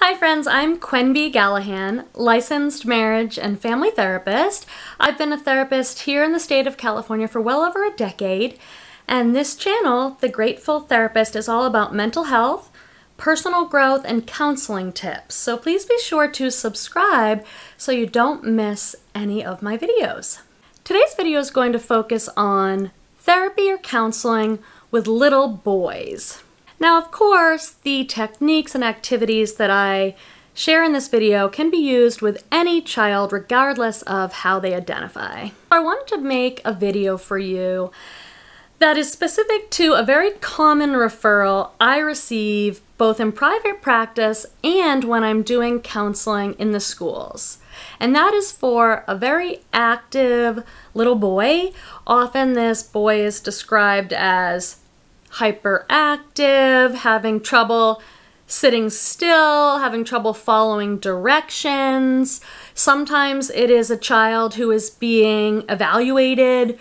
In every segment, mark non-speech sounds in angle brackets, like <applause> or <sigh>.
Hi friends, I'm Quenby Gallahan, licensed marriage and family therapist. I've been a therapist here in the state of California for well over a decade, and this channel, The Grateful Therapist, is all about mental health, personal growth, and counseling tips. So please be sure to subscribe so you don't miss any of my videos. Today's video is going to focus on therapy or counseling with little boys. Now, of course, the techniques and activities that I share in this video can be used with any child regardless of how they identify. I wanted to make a video for you that is specific to a very common referral I receive both in private practice and when I'm doing counseling in the schools. And that is for a very active little boy. Often this boy is described as hyperactive, having trouble sitting still, having trouble following directions. Sometimes it is a child who is being evaluated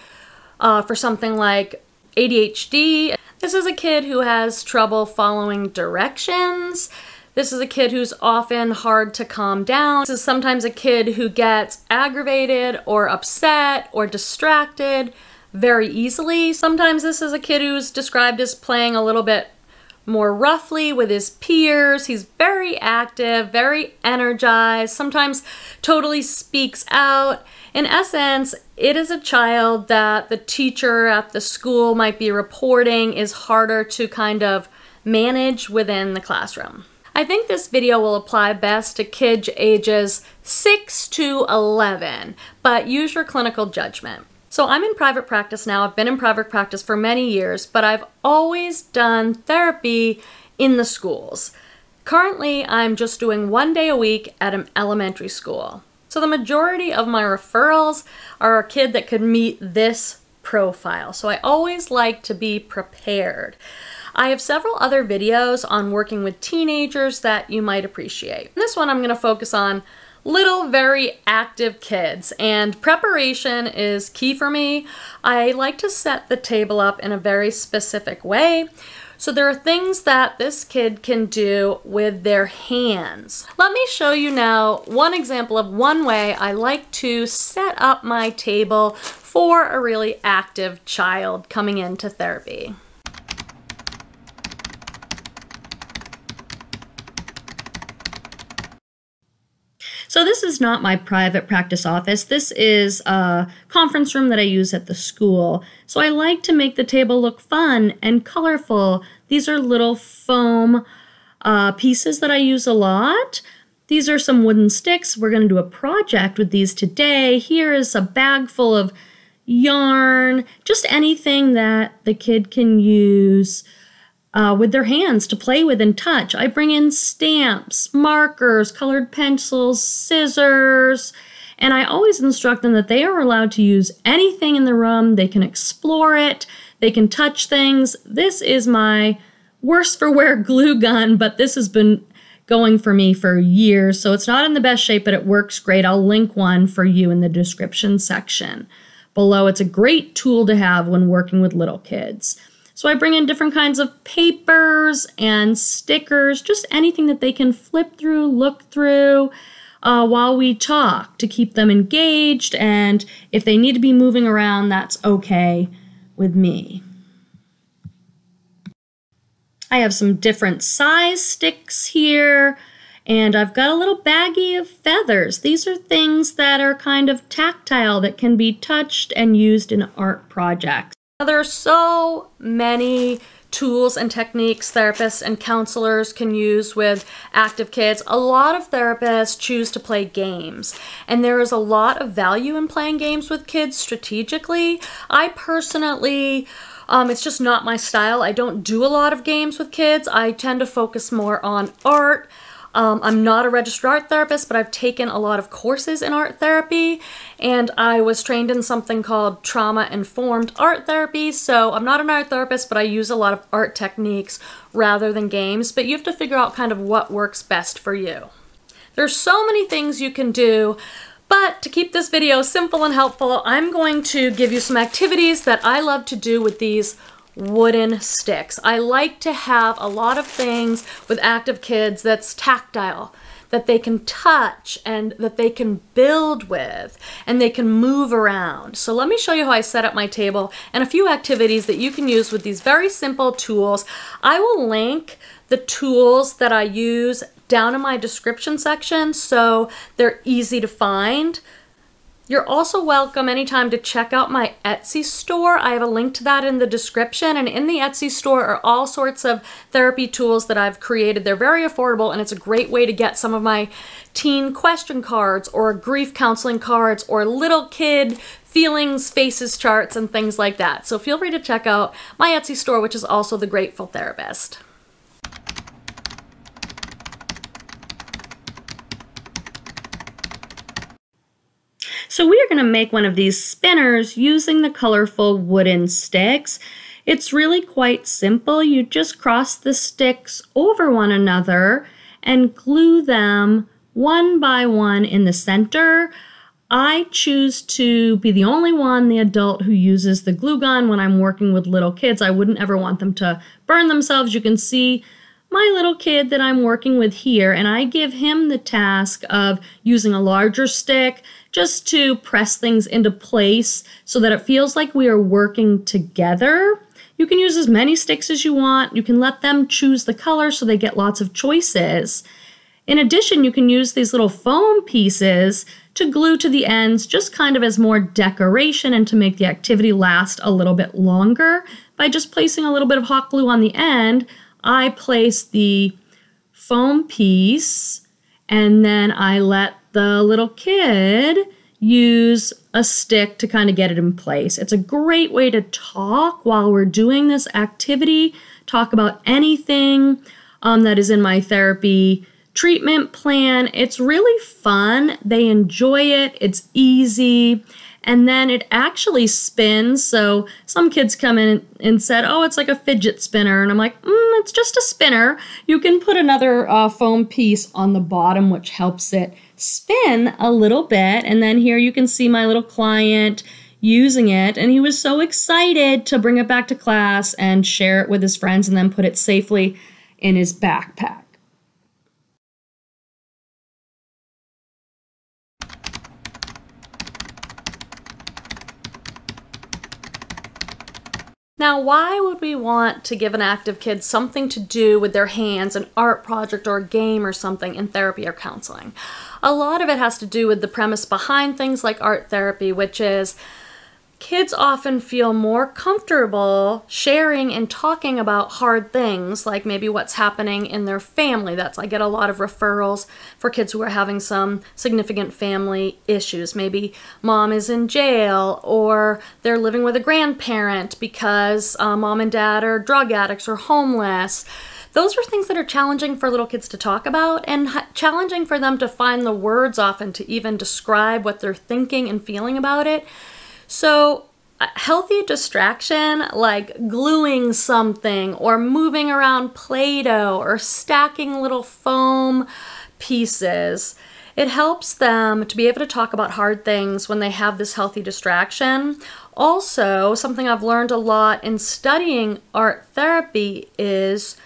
uh, for something like ADHD. This is a kid who has trouble following directions. This is a kid who's often hard to calm down. This is sometimes a kid who gets aggravated or upset or distracted very easily. Sometimes this is a kid who's described as playing a little bit more roughly with his peers. He's very active, very energized, sometimes totally speaks out. In essence, it is a child that the teacher at the school might be reporting is harder to kind of manage within the classroom. I think this video will apply best to kids ages 6 to 11, but use your clinical judgment. So I'm in private practice now. I've been in private practice for many years, but I've always done therapy in the schools. Currently, I'm just doing one day a week at an elementary school. So the majority of my referrals are a kid that could meet this profile. So I always like to be prepared. I have several other videos on working with teenagers that you might appreciate. This one, I'm going to focus on little, very active kids, and preparation is key for me. I like to set the table up in a very specific way. So there are things that this kid can do with their hands. Let me show you now one example of one way I like to set up my table for a really active child coming into therapy. So this is not my private practice office. This is a conference room that I use at the school. So I like to make the table look fun and colorful. These are little foam uh, pieces that I use a lot. These are some wooden sticks. We're going to do a project with these today. Here is a bag full of yarn, just anything that the kid can use uh, with their hands to play with and touch. I bring in stamps, markers, colored pencils, scissors, and I always instruct them that they are allowed to use anything in the room. They can explore it, they can touch things. This is my worst for wear <laughs> glue gun, but this has been going for me for years, so it's not in the best shape, but it works great. I'll link one for you in the description section below. It's a great tool to have when working with little kids. So I bring in different kinds of papers and stickers, just anything that they can flip through, look through uh, while we talk to keep them engaged. And if they need to be moving around, that's okay with me. I have some different size sticks here. And I've got a little baggie of feathers. These are things that are kind of tactile that can be touched and used in art projects. There are so many tools and techniques therapists and counselors can use with active kids. A lot of therapists choose to play games, and there is a lot of value in playing games with kids strategically. I personally um, it's just not my style. I don't do a lot of games with kids. I tend to focus more on art, um, I'm not a registered art therapist, but I've taken a lot of courses in art therapy, and I was trained in something called trauma informed art therapy. So I'm not an art therapist, but I use a lot of art techniques rather than games. But you have to figure out kind of what works best for you. There's so many things you can do. But to keep this video simple and helpful, I'm going to give you some activities that I love to do with these wooden sticks. I like to have a lot of things with active kids that's tactile, that they can touch and that they can build with and they can move around. So let me show you how I set up my table and a few activities that you can use with these very simple tools. I will link the tools that I use down in my description section so they're easy to find. You're also welcome anytime to check out my Etsy store. I have a link to that in the description. And in the Etsy store are all sorts of therapy tools that I've created. They're very affordable and it's a great way to get some of my teen question cards or grief counseling cards or little kid feelings, faces charts, and things like that. So feel free to check out my Etsy store, which is also The Grateful Therapist. So we are going to make one of these spinners using the colorful wooden sticks. It's really quite simple. You just cross the sticks over one another and glue them one by one in the center. I choose to be the only one, the adult, who uses the glue gun when I'm working with little kids. I wouldn't ever want them to burn themselves. You can see my little kid that I'm working with here, and I give him the task of using a larger stick just to press things into place so that it feels like we are working together. You can use as many sticks as you want. You can let them choose the color so they get lots of choices. In addition, you can use these little foam pieces to glue to the ends just kind of as more decoration and to make the activity last a little bit longer by just placing a little bit of hot glue on the end I place the foam piece and then I let the little kid use a stick to kind of get it in place. It's a great way to talk while we're doing this activity, talk about anything um, that is in my therapy treatment plan. It's really fun. They enjoy it, it's easy and then it actually spins. So some kids come in and said, "Oh, it's like a fidget spinner," and I'm like, mm, "It's just a spinner." You can put another uh, foam piece on the bottom, which helps it spin a little bit. And then here you can see my little client using it, and he was so excited to bring it back to class and share it with his friends, and then put it safely in his backpack. Now, why would we want to give an active kid something to do with their hands, an art project or a game or something in therapy or counseling? A lot of it has to do with the premise behind things like art therapy, which is kids often feel more comfortable sharing and talking about hard things like maybe what's happening in their family. That's i get a lot of referrals for kids who are having some significant family issues. Maybe mom is in jail or they're living with a grandparent because uh, mom and dad are drug addicts or homeless. Those are things that are challenging for little kids to talk about and challenging for them to find the words often to even describe what they're thinking and feeling about it so, healthy distraction like gluing something or moving around Play Doh or stacking little foam pieces. It helps them to be able to talk about hard things when they have this healthy distraction. Also, something I've learned a lot in studying art therapy is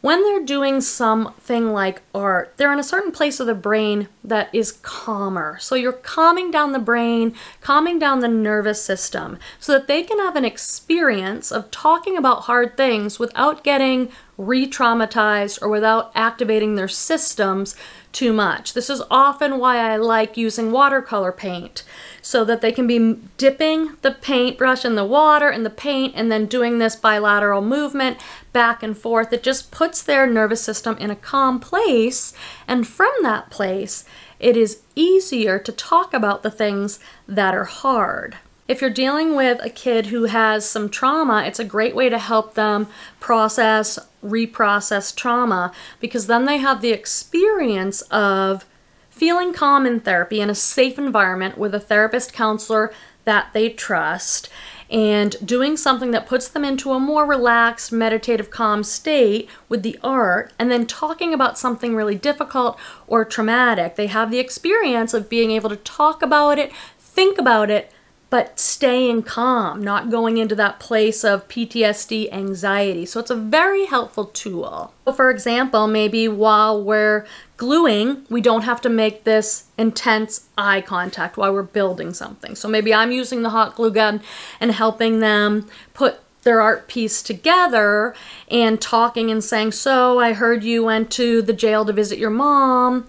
when they're doing something like art, they're in a certain place of the brain that is calmer. So you're calming down the brain, calming down the nervous system so that they can have an experience of talking about hard things without getting re traumatized or without activating their systems too much. This is often why I like using watercolor paint so that they can be dipping the paintbrush in the water and the paint and then doing this bilateral movement back and forth. It just puts their nervous system in a calm place and from that place it is easier to talk about the things that are hard. If you're dealing with a kid who has some trauma, it's a great way to help them process, reprocess trauma because then they have the experience of feeling calm in therapy in a safe environment with a therapist counselor that they trust and doing something that puts them into a more relaxed, meditative, calm state with the art, and then talking about something really difficult or traumatic. They have the experience of being able to talk about it, think about it, but staying calm, not going into that place of PTSD anxiety. So it's a very helpful tool. For example, maybe while we're gluing, we don't have to make this intense eye contact while we're building something. So maybe I'm using the hot glue gun and helping them put their art piece together and talking and saying, So I heard you went to the jail to visit your mom.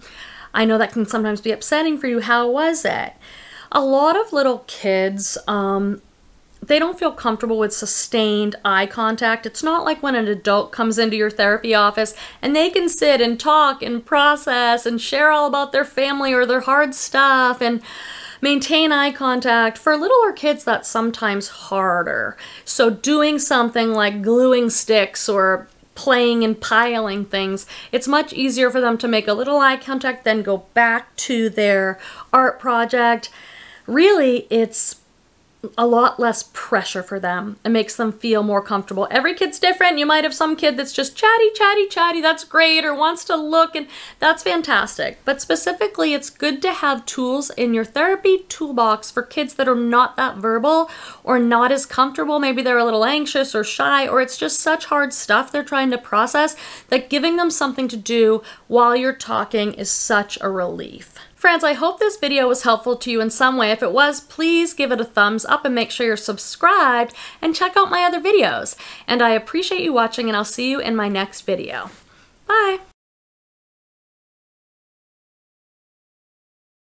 I know that can sometimes be upsetting for you. How was it? a lot of little kids, um, they don't feel comfortable with sustained eye contact. It's not like when an adult comes into your therapy office and they can sit and talk and process and share all about their family or their hard stuff and maintain eye contact. For littler kids, that's sometimes harder. So doing something like gluing sticks or playing and piling things, it's much easier for them to make a little eye contact, then go back to their art project really it's a lot less pressure for them. It makes them feel more comfortable. Every kid's different. You might have some kid that's just chatty, chatty, chatty. That's great. Or wants to look and that's fantastic. But specifically, it's good to have tools in your therapy toolbox for kids that are not that verbal or not as comfortable. Maybe they're a little anxious or shy or it's just such hard stuff they're trying to process that giving them something to do while you're talking is such a relief. Friends, I hope this video was helpful to you in some way. If it was, please give it a thumbs up and make sure you're subscribed and check out my other videos. And I appreciate you watching and I'll see you in my next video. Bye!